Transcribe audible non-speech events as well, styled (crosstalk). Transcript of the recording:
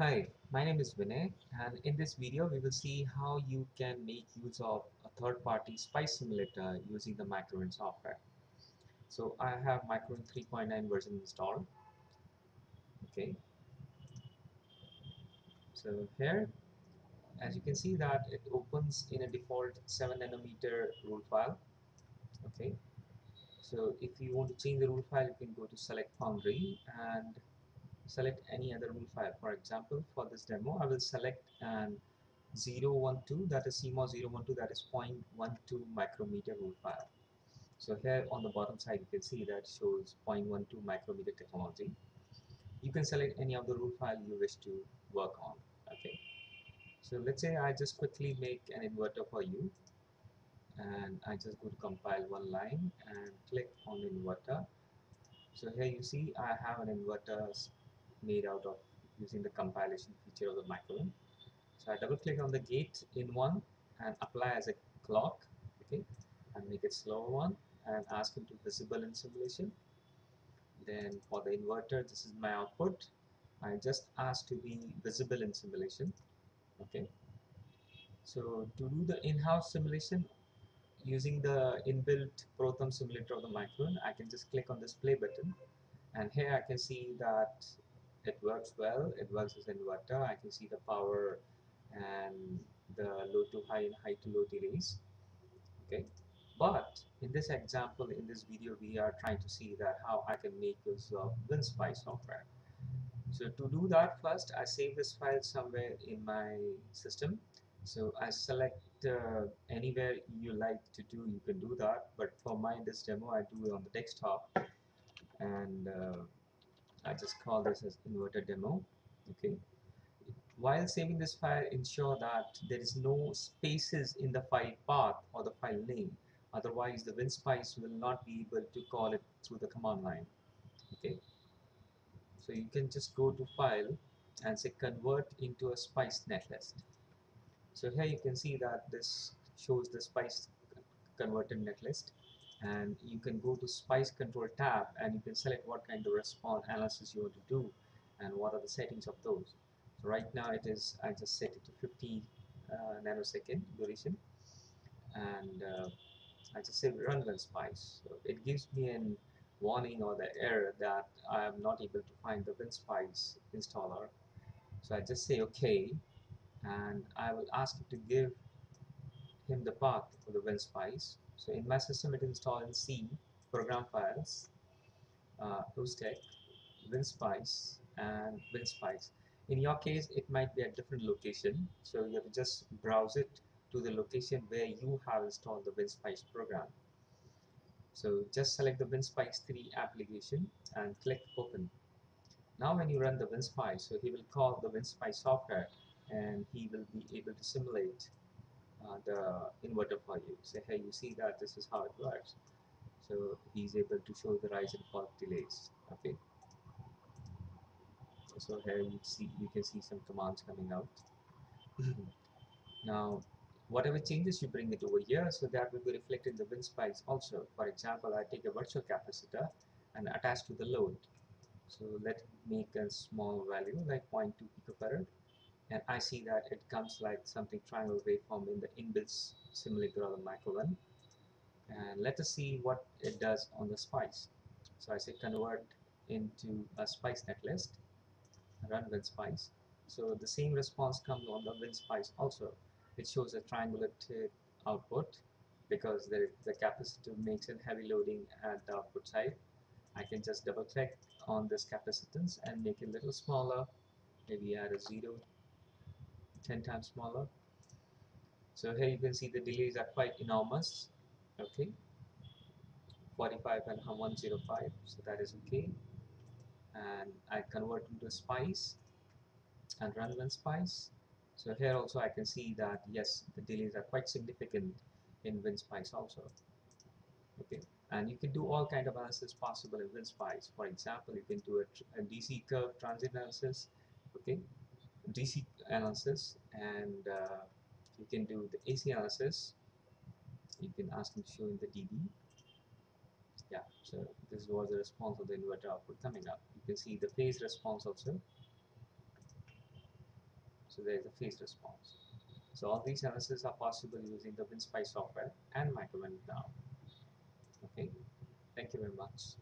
Hi, my name is Vinay and in this video we will see how you can make use of a third-party spice simulator using the Microwind software. So I have Microwind 3.9 version installed. Okay. So here as you can see that it opens in a default 7 nanometer rule file. Okay. So if you want to change the rule file you can go to select foundry and select any other rule file. For example, for this demo, I will select an 012 that is CMOS 012 that is 0.12 micrometer rule file. So here on the bottom side you can see that shows 0.12 micrometer technology. You can select any of the rule file you wish to work on. Okay. So let's say I just quickly make an inverter for you and I just go to compile one line and click on inverter. So here you see I have an inverter made out of using the compilation feature of the Microwind. So I double click on the gate in one and apply as a clock, okay, and make it slower one and ask him to visible in simulation. Then for the inverter, this is my output. I just ask to be visible in simulation, okay. So to do the in-house simulation using the inbuilt Prothom simulator of the Microwind, I can just click on this play button and here I can see that it works well. It works as an inverter I can see the power and the low to high and high to low delays. Okay. But in this example in this video we are trying to see that how I can make use of WinSpice software. So to do that first I save this file somewhere in my system. So I select uh, anywhere you like to do you can do that. But for my this demo I do it on the desktop. And uh, just call this as inverter demo okay? While saving this file ensure that there is no spaces in the file path or the file name. Otherwise the WinSpice will not be able to call it through the command line okay? So you can just go to file and say convert into a spice netlist. So here you can see that this shows the spice converted netlist and you can go to spice control tab and you can select what kind of response analysis you want to do and what are the settings of those. So right now it is I just set it to 50 uh, nanosecond duration. And uh, I just say run WinSpice so it gives me an warning or the error that I am not able to find the WinSpice installer. So I just say okay and I will ask it to give him the path for the WinSpice so in my system it installed in C, program files, uh, Uztech, WinSpice, and WinSpice. In your case, it might be a different location, so you have to just browse it to the location where you have installed the WinSpice program. So just select the WinSpice 3 application and click open. Now when you run the WinSpice, so he will call the WinSpice software and he will be able to simulate uh, the inverter for you. So here you see that this is how it works. So he's able to show the rise and fall delays. Okay. So here you see you can see some commands coming out. (clears throat) now whatever changes you bring it over here, so that will be reflected in the WinSpice also. For example, I take a virtual capacitor and attach to the load. So let me make a small value like 0.2 picofarad and I see that it comes like something triangle waveform in the inbuilt simulator of the Microwind and let us see what it does on the spice. So I say convert into a spice netlist run WinSpice so the same response comes on the WinSpice also. It shows a triangulated output because the, the capacitor makes a heavy loading at the output side. I can just double click on this capacitance and make it a little smaller maybe add a 0 10 times smaller. So here you can see the delays are quite enormous okay? 45 and 105 so that is okay. And I convert into spice and run WinSpice so here also I can see that yes the delays are quite significant in WinSpice also okay? And you can do all kind of analysis possible in WinSpice for example you can do a, a DC curve transient analysis okay DC analysis and uh, you can do the AC analysis you can ask him to show in the DB yeah so this was the response of the inverter output coming up you can see the phase response also So there is a phase response. So all these analysis are possible using the WinSpice software and Microwind now. Okay, thank you very much.